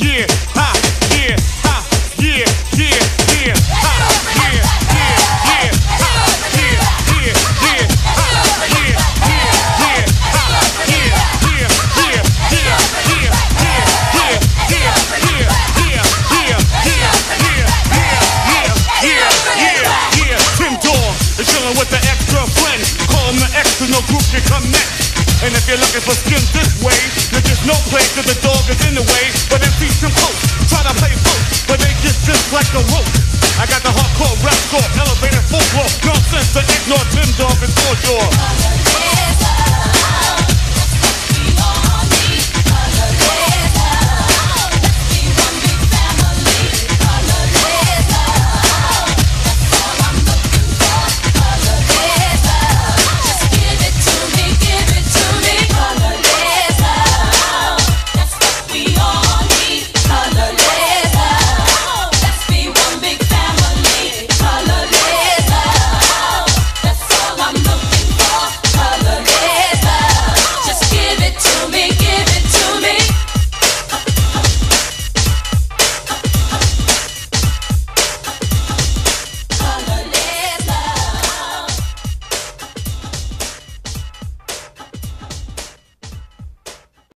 yeah, ha, yeah, ha, yeah, yeah, yeah, ha, yeah. Come next you're looking for skins this way, there's just no place that the dog is in the way. But then see some close, try to play close, but they just just like a rope. I got the hardcore, rap score, elevator, folklore, nonsense to ignore Tim Dog and Door.